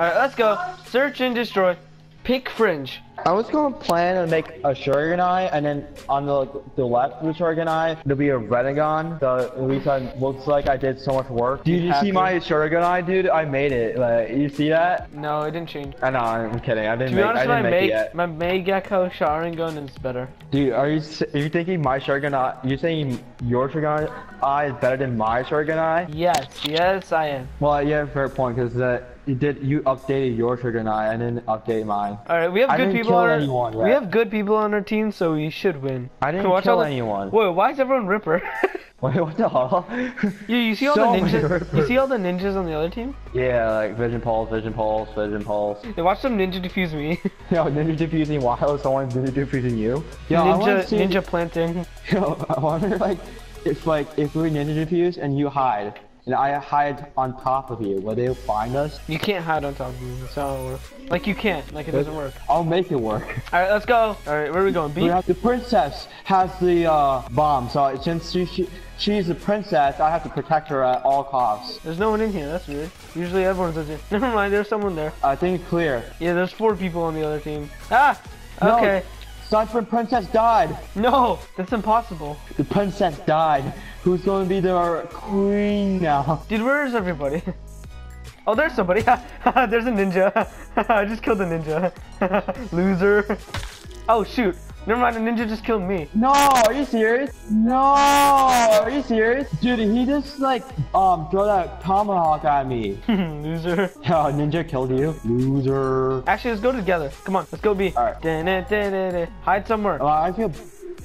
Alright, let's go. Search and destroy. Pick fringe. I was gonna plan to make a Sharingan, and then on the the left of the Sharingan, there'll be a Rinnegan. So at least it looks like I did so much work. Dude, you see happy. my Sharingan, dude? I made it. Like, you see that? No, it didn't change. I know, I'm kidding. I didn't To be make, honest, I my didn't make it Meg, yet. my Mangekyo Sharingan is better. Dude, are you are you thinking my Sharingan? you're saying your Shuriken Eye is better than my Sharingan? Yes, yes, I am. Well, yeah, fair point, because uh, you did you updated your Sharingan, I didn't update mine. All right, we have I good people on our. anyone We have good people on our team, so we should win. I didn't watch kill all the- anyone. Wait, why is everyone Ripper? Wait, what the hell? you, you see all So the ninjas? You see all the ninjas on the other team? Yeah, like Vision Pulse, Vision Pulse, Vision Pulse. They watch some ninja defuse me. Yo, ninja defusing while someone's ninja defusing you. Yo, ninja, ninja planting. Yo, I wonder like if like if we ninja defuse and you hide, and I hide on top of you, will they find us? You can't hide on top of me. That's how it works. Like you can't. Like it doesn't work. I'll make it work. All right, let's go. All right, where are we going? We B. have the princess has the uh, bomb, so since she, she she's a princess, I have to protect her at all costs. There's no one in here. That's weird. Usually everyone's in here. Never mind. There's someone there. I think it's clear. Yeah, there's four people on the other team. Ah. No, Okay. Sniper Princess died. No, that's impossible. The princess died. Who's to be the queen now? Dude, where is everybody? Oh, there's somebody. there's a ninja. I just killed a ninja. Loser. Oh, shoot. Never mind, a ninja just killed me. No, are you serious? No, are you serious? Dude, he just like um throw that tomahawk at me. Loser. Yo, ninja killed you. Loser. Actually, let's go together. Come on, let's go B. Alright. Hide somewhere. Uh, I feel.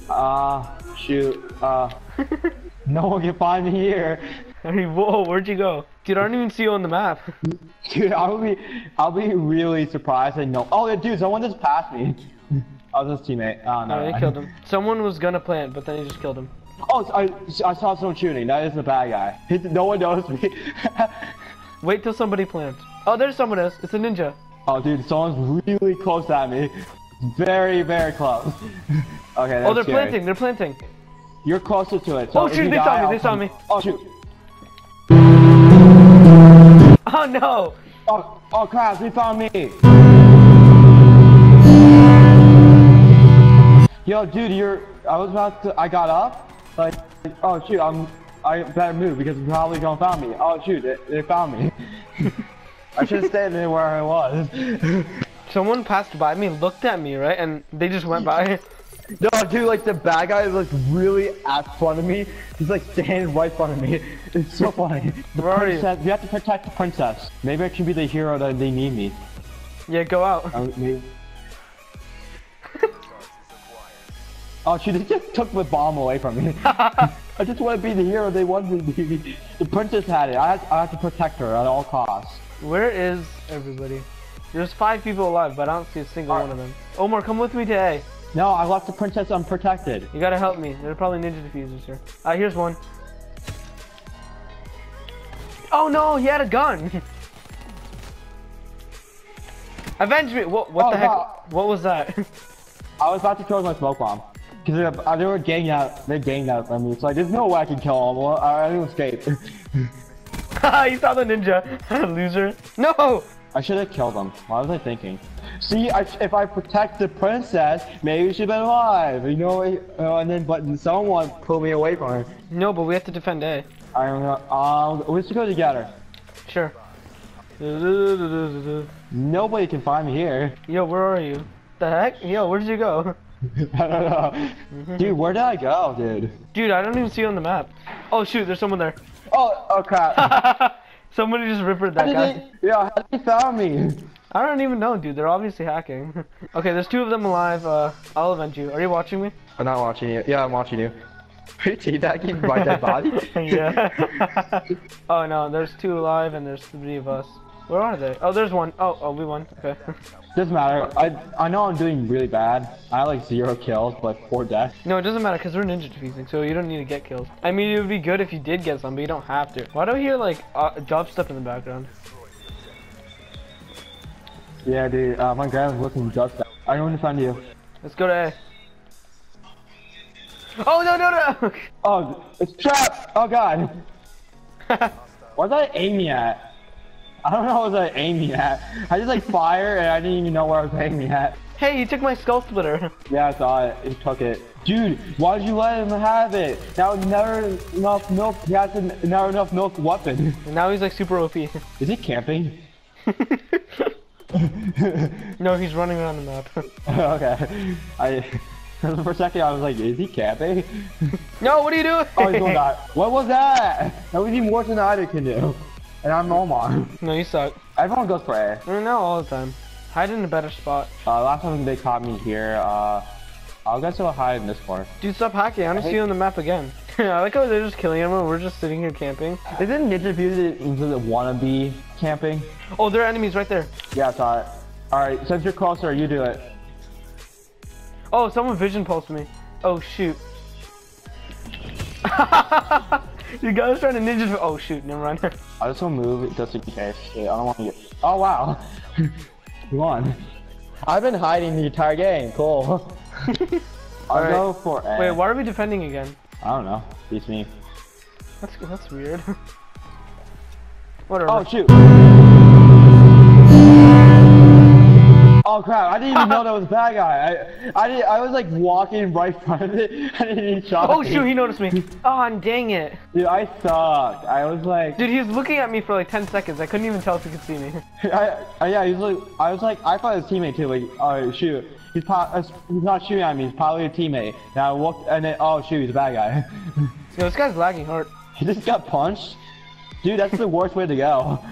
Uh, shoot. Uh, no one can find me here. Hey, Whoa, where'd you go? Dude, I don't even see you on the map. Dude, I'll be, I'll be really surprised. And no, oh, dude, someone just passed me. I was his teammate. Oh no. Oh, they killed him. Someone was gonna plant, but then he just killed him. Oh, I, I saw someone shooting. That is the bad guy. He, no one knows me. Wait till somebody plants. Oh, there's someone else. It's a ninja. oh, dude, someone's really close at me. Very, very close. okay, Oh, they're scary. planting. They're planting. You're closer to it. So Oh, shoot, they saw me, they saw me. Oh shoot. Oh no. Oh, oh crap, he found me. Yo, dude, you're. I was about to. I got up. Like, oh shoot, I'm. I better move because they're probably gonna find me. Oh shoot, they, they found me. I should have stayed where I was. Someone passed by me, looked at me, right, and they just went by. No, dude, like the bad guy is like really at front of me. He's like standing right in front of me. It's so funny. The Where princess. We have to protect the princess. Maybe I should be the hero that they need me. Yeah, go out. Oh, she just took the bomb away from me. I just want to be the hero they wanted me to be. The princess had it. I have, I have to protect her at all costs. Where is everybody? There's five people alive, but I don't see a single one of them. Omar, come with me to A. No, I left the princess unprotected. You gotta help me. There are probably ninja diffusers here. Ah, here's one. Oh no, he had a gun. Avenge me. What? What Oh, the heck? wow. What was that? I was about to throw my smoke bomb. Because they, were- they were ganging out, they ganged out on me. It's like, there's no way I can kill them. I, I didn't escape. you saw the ninja. Loser. No. I should have killed them. What was I thinking? See, I, if I protect the princess, maybe she'd been alive. You know, uh, and then but someone pulled me away from her. No, but we have to defend A. I don't know. Um, we should go together. Sure. Nobody can find me here. Yo, where are you? The heck? Yo, where did you go? I don't know. Dude, where did I go, dude? Dude, I don't even see you on the map. Oh shoot, there's someone there. Oh, oh crap. Somebody just rippered that guy. they, yeah, how did they found me? I don't even know, dude. They're obviously hacking. okay, there's two of them alive. Uh, I'll avenge you. Are you watching me? I'm not watching you. Yeah, I'm watching you. Are you teabagging my dead body? yeah. oh no, there's two alive and there's three of us. Where are they? Oh, there's one. Oh, oh, we won. Okay. Doesn't matter. I I know I'm doing really bad. I have like zero kills, but four deaths. no, it doesn't matter because we're ninja defusing, so you don't need to get kills. I mean, it would be good if you did get some, but you don't have to. Why do I hear like uh, job stuff in the background? Yeah, dude. Uh, my grandma's looking just. I don't want to find you. Let's go to A. Oh no no no! Oh, it's trap! Oh god. Was I aiming at? I don't know what I was aiming at. I just like fire and I didn't even know where I was aiming at. Hey, you took my skull splitter. Yeah, I saw it. He took it. Dude, why did you let him have it? That was never enough milk. He has a never enough milk weapon. And now he's like super OP. Is he camping? no, he's running around the map. okay. I for a second I was like, is he camping? no, what are you doing? oh, he's going die. What was that? That was even worse than either can do. And I'm Omar. No, you suck. Everyone goes for A. Not all the time. Hide in a better spot. Uh, last time they caught me here, uh, I'll guess I'll hide in this corner. Dude, stop hacking. I want to see you on the map again. I like how they're just killing everyone. We're just sitting here camping. Isn't Ninja Fuse into the wannabe camping? Oh, there are enemies right there. Yeah, I saw it. Alright, since you're closer, you do it. Oh, someone vision pulsed me. Oh, shoot. you guys trying to ninja. Oh, shoot. Never mind. I just want to move just in case. Yeah, I don't want to get. Oh, wow. Come on. I've been hiding the entire game. Cool. I'll Alright. go for A. Wait, why are we defending again? I don't know. Beats me. That's that's weird. Oh, Whatever. Oh shoot! Oh crap! I didn't even know that was a bad guy. I I did, I was like walking right in front of it. I didn't even shot. Oh shoot, he noticed me. Oh, dang it. Dude, I sucked. I was like, Dude, he was looking at me for like 10 seconds. I couldn't even tell if he could see me. I, I yeah, he was like, I was like, I thought his teammate too. Like, oh shoot, he's uh, he's not shooting at me. He's probably a teammate. Now I looked and then, oh shoot, he's a bad guy. Yo, this guy's lagging hard. he just got punched. Dude, that's the worst way to go.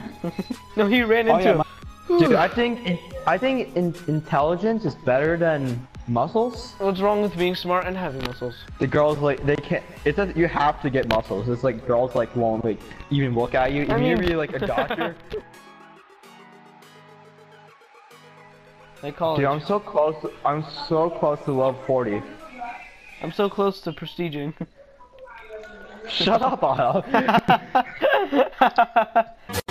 No, he ran Oh, into yeah, him. Hmm. Dude, I think I think in, intelligence is better than muscles. What's wrong with being smart and having muscles? The girls like they can't. It does. You have to get muscles. It's like girls like won't like even look at you. Even mean- if you're like a doctor. Like college. Dude, I'm so close. I'm so close to level 40. I'm so close to prestiging. Shut up, Otto.